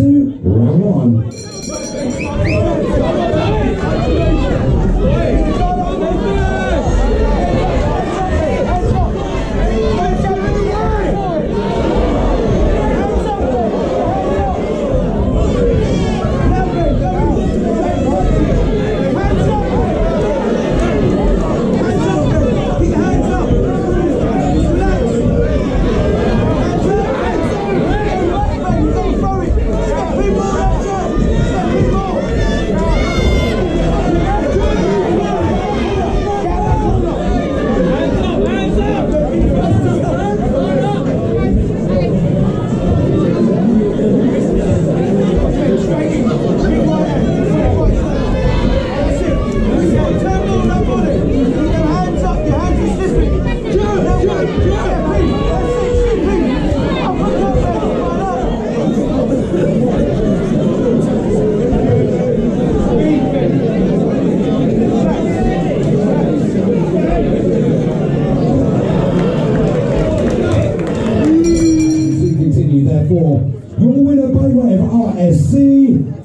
two, one. therefore, your winner by way of RSC